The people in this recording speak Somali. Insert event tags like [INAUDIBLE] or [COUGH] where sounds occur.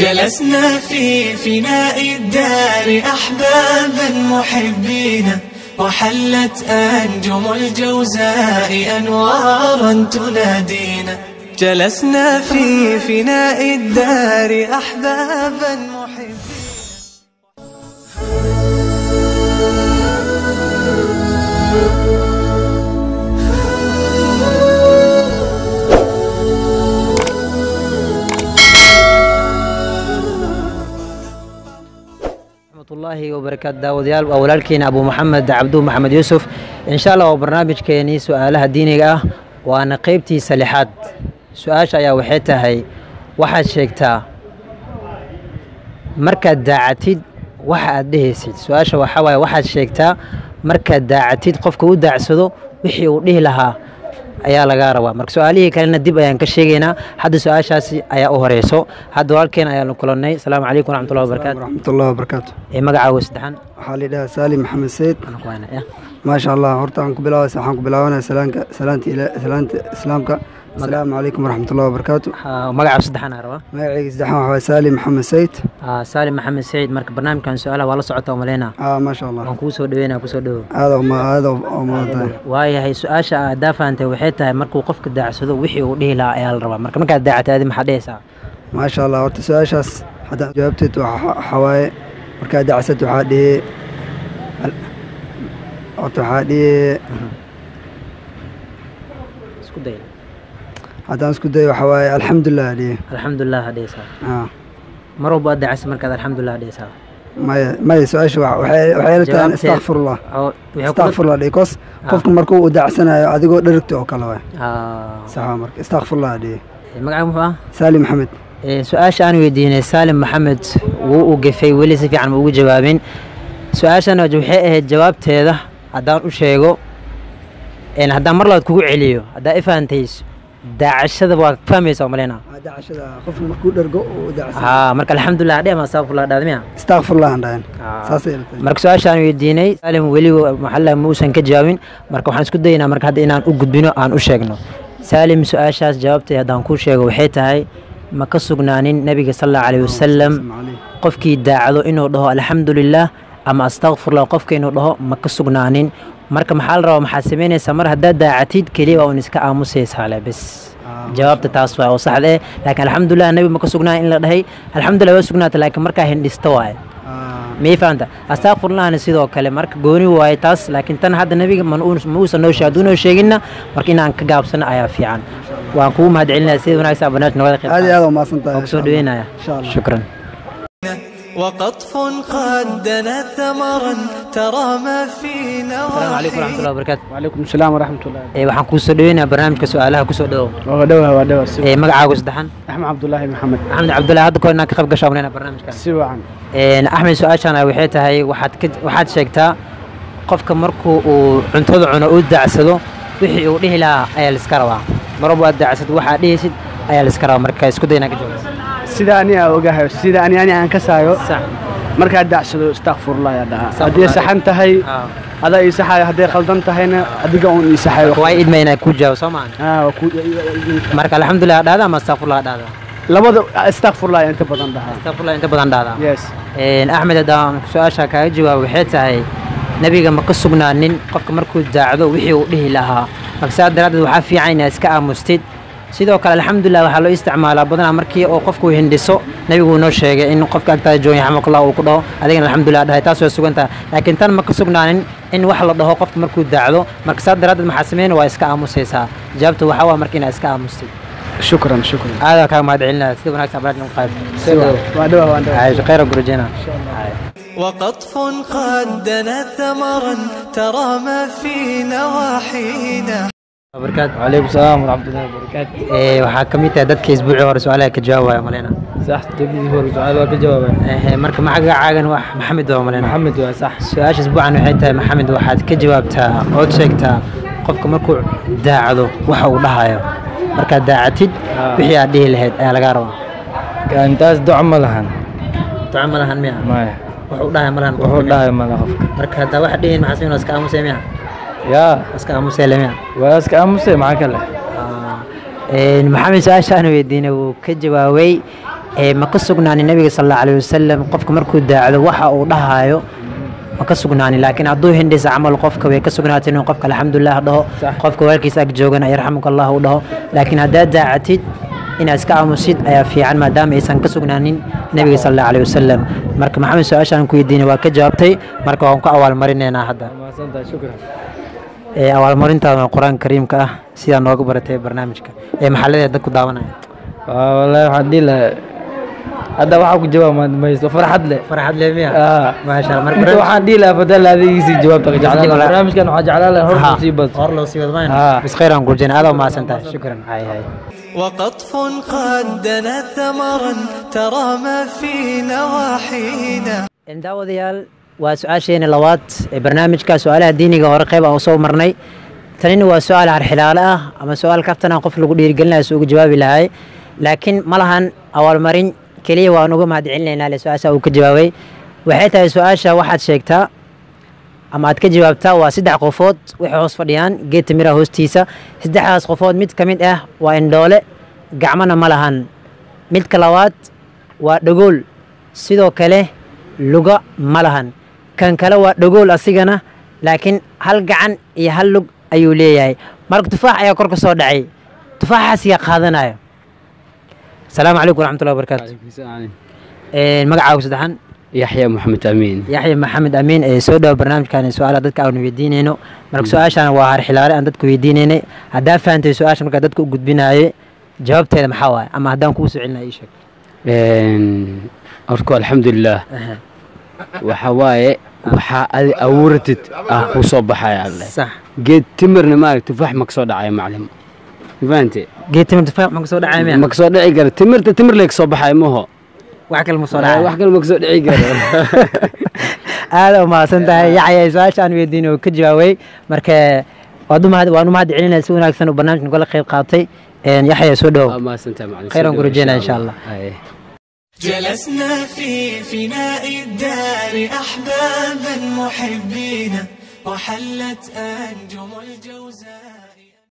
جلسنا في فناء الدار أحبابا محبين وحلت أنجم الجوزاء أنوارا تنادينا جلسنا في فناء الدار أحبابا محبين raxmatullaahi wabarakaatu daawadayaal waa walaalkeena abu maxamed cabdu maxamed yuusuf. Insha allah waa barnaamijkeenii su'aalaha diiniga ah. Waana qeybtiisa lixaad su'aasha ayaa waxay tahay waxaad sheegtaa markaad daacatid waxa aad dhehaysid. Su'aasha waxaa waaye waxaad sheegtaa markaad daacatid qofka u daacsado wixii uu dhihi lahaa ayaa lagaa rabaa. Marka su'aalihii kalena dib ayaan ka sheegaynaa. Hadda su'aashaasi ayaa u horeyso. Hadda walaalkeen ayaanu kulannay. Asalaamu calaykum waraxmatullahi wabarakaatu waraxmatullahi wabarakaatu magacaaga saddexan waxaa la yidhahaa saalim maxamed ya. maasha allah horta waxaan ku bilaabay waxaan ku bilaabanaya salaanka salaanta salaanta islaamka. Asalaamu calaykum waraxmatullahi wabarakaatu Waxaa- magacaaga saddexan aan rabaa magacayga saddexan waxaa saalim maxamed sayid Ah, saalim maxamed saciid marka barnaamijkan su'aalaha waa la socota umaleynaa aa maasha allah. Waan kuu soo dhaweynaa ku soo dhawow. Aada u mudan tahay waayahay su'aasha aad daafahantay waxay tahay markuu qofka daacsado wixii uu dhihi lahaa ayaa la rabaa. Marka markaad daacatay adi maxaa dhehaysaa maasha allah horta su'aashaas haddaan jawaabteed waxa waxaa waaye markaa dacsad waxaa dhihi. Horta waxaa dhihi. Haddaan isku dayo waxaa waaye alxamdulilah dhihi. Alxamdulilah ha dhehaysaa aa mar walba aad daacasa markaad alxamdulilah ha dhehaysaa maya maya su'aasha wa- waxay la waxay ku- astaqfirullah dhihi. Kos qofka markuu u dacsanayo adigoo dherigta oo kale waay saxa marka astaqfirullah dhihi. Magaca muxuu ah? Saalim maxamed su'aasha aan weydiinay saalim maxamed wuu u gefay weli si fiican ma ugu jawaabin. Su'aashana waxay ahayd jawaabteeda haddaan u sheego haddaan mar labaad kugu celiyo haddaa i fahantay daacashada waa fahmaysa umaleyna marka alxamdulilah dheh ma astaghfirullah dhahda miya astaqfirullah aan dhahayn Ah. saasay ila tahay marka su'aasha aan weydiinay saalim weli maxalla ma uusan ka jawaabin. Marka waxaan isku dayaynaa marka hadda inaan u gudbino aan u sheegno. Saalim su'aashaas jawaabteed haddaan kuu sheego waxay tahay ma ka sugnaanin nabiga sal allahu alayhi. Wasalam qofkii daacdo inuu dhaho alxamdulilah ama astakfirullah qofka inuu dhaho ma ka sugnaanin. Marka maxaa la rabaa? Maxaad samaynaysaa mar haddaad daacatid keliya waa un iska aamusaysaa le bes. Jawaabta taas waa oo saxda eh. Laakiin alxamdulilah nabi ma ka sugnaanin in la dhahay. Alxamdulilah waa sugnaata laakiin markaa hindhista waaye. Miyay fahamta? Astakfirullahna sidoo kale marka gooni waaye taas laakiin tan hadda nabiga ma uu- ma uusan noo sheeg hadduu noo sheeginna marka inaan ka gaabsano ayaa fiican وأقوم هاد علنا سيد ونعيس أبنات نوال الخير هذه هذا ما سنت أبصر دوينا يا. شكرا. وقطف قد دنا ثمرا ترى ما فينا السلام عليكم ورحمة الله وبركاته. وعليكم السلام ورحمة الله. إيه وحنكو سدوينا برنامج كسؤالها كسؤالها وغدوها وغدوها سيد إيه مقعا قصدحن أحمد عبد الله محمد. أحمد عبد الله هذا كنا كخب قشاب لنا برنامج كان. سيوا عم إيه أحمد سؤال شانا وحيتها هي وحد كد وحد شكتا قف كمركو وعنتوضع عنا أودع سدو وحي وليه لا أيال سكروا. mar walba aad dacsado waxaad dhihaysid ayaa laiska rabaa marka isku day inaan ka jawaabto سيدا أني أوجاها سيدا أني أني أنكسايو sax مركا دعسو استغفر الله يا دها استغفر هدي الله. سحنت هي Ah. هذا يسحى هدي خلطنت هنا هدي قون يسحى waa idma inaa ku jawaabo soo maan ها وكو marka alxamdulilah dhahda ama astaqfurlah dhahda لبض استغفر الله أنت بدن دها astaqfurlah inta badan dhahda يس Een, axmed haddaan su-aasha kaaga jawaabo waxay tahay nebiga ma ka sugnaanin qofka markuu daacdo wixii uu dhihi lahaa Marka saas daraaddeed waxaa fiican inaad iska aamustid sidoo kale alxamdulilah waxaa loo isticmaalaa badanaa markii oo qofku hindhiso nebigu noo sheegay in qofka agtaada jooga xamakallah uu ku dhaho adigana alxamdulilah dhahay taas way sugan tahay laakiin tan ma ka sugnaanin in wax la dhaho qofka markuu daacdo marka saas daraaddeed maxaa sameyn waa iska aamusaysaa jawaabta waxaa waa marka inaad iska aamustid شكرا شكرا wanaagsan barnaamijka u qaad سوى ودوها ودوها عايش خير gurajeyna وقطف قد دنا ثمرا ترى ما في نواحينا waalaikum salaam waraxmatullahi wabarakaatu eh, waxaa ka mid tahay dadka isbuucii hore su'aalaha ka jawaabaya malena. Sax dugdii hore su'aal eh, eh, waa ka jawaabaya marka maxaa caagan wax maxamed waa malena. Maxamed waa sax. Su'aasha isbuucan waxay tahay maxamed waxaad ka jawaabtaa ood sheegtaa qofka markuu daacdo waxa uu dhahayo. Markaad daacatid ah. wixii aad dhihi lahayd ayaa lagaa rabaa. Intaas duco ma lahan. Duco ma lahan miya maya. Wuxuu dhahay ma lahan wuxuu dhahay ma laha qofka. Marka haddaa wax dhihin maxaa siminaska aamusay miya ya. Aska aamuse lemia waa aska aamuse maxaa kale? Ah, maxamed su'aashaana weydiinay wuu ka jawaabay ma ka sugnaanin nabiga sal alla alah wasalam qofka markuu daacdo waxa uu dhahayo ma ka sugnaanin laakiin hadduu hindhisa camal qofka way ka sugnaatay inuu qofka alxamdulilah dhaho qofka walaalkiisa ag joogana yarxamuka allah u dhaho. Laakiin haddaad daacatid inaad iska aamusid ayaa fiican maadaama aysan ka sugnaanin nabiga sal alla alah wasalam marka maxamed su'aashaan ku weydiinay waa ka jawaabtay marka waan ku awaalmarinaynaa hadda abaalmarintaada qur-aanka kariimka ah sidaa nooga baratay barnaamijka ee maxaladeed dad ku daawanaya waa wallaahi waxaan dhihi lahaa hadda waxaa ku jawaab maysto farxad leh farxad leemiya Ah. maasha allah inta waxaan dhihi lahaa fadal adigiisii jawaabta ka jeclaan lahaa. Wala- barnaamijkan waxaa jeclaan lahaa hor Ha. sii bad hor loo sii wadmaan Ah. bis khayr aan gurjana adaa umahadsantahay shukran hay hay وقطف قد دنا ثمرا ترى ما في نواحينا daawadayaal waa su'aasheena labaad ee barnaamijka su'aalaha diiniga hore qeyb aan u soo marnay. Tanina waa su'aal harxilaale ah ama su'aal kaftan aan qof lagu dhiirigelinayo si uga jawaabi lahay laakiin ma lahan abaalmarin keliya waan uga le su'aasha uu ka jawaabay. Waxay tahay su'aasha waxaad sheegtaa ama aad ka jawaabtaa waa saddex qofood waxay hoos fadhiyaan geed timira hoostiisa. Saddexdaas qofood mid ka mid ah waa indhoole gacmana ma lahan. Midka labaad waa dhagool sidoo kale luga ma lahan kan kale waa dhagool asigana laakiin hal gacan iyo hal lug ayuu leeyahay. Marka tufaax ayaa kor ka soo dhacay. Tufaaxaas yaa qaadanayo asalaamu calaykum waraxmatullahi wabarakaatu magacaagu saddexan. Yaxya maxamed amiin. Yaxya maxamed amiin soo dhawa barnaamijkan su'aala dadka aanu weydiinayno. Marka su'aashan waa harxilaale aan dadka weydiinaynay haddaa fahantay su'aasha markaa dadka u gudbinaaye jawaabteeda maxaa waaye? Ama haddaan kuu soo celinaya ii sheeg. Horku alxamdulilah waxa waaye waxaa adi abuuratid ah ku soo baxayaadle geed timirna maarag tufaax ma ka soo dhacaya maclim mafahamte geed timir tufaax ma ka soo dhacaya ma ka soo dhici kara timirta timir lee ka soo baxaya maho wax kale ma soo dhacaya ah, wax kale ma ka soo dhici kara [LAUGHS] aada u mahadsan tahay. Ah. Yacya su'aasha aan weydiinay oo ka jawaabay. Marka waad umahad waan u mahad celinaya si wanaagsan oo barnaamijkan kala qayb qaatay. Yaxya soo dhow. Ah, Khayran ku rajeynaya insha allah. جلسنا في فناء الدار أحبابا محبين وحلت أنجم الجوزاء.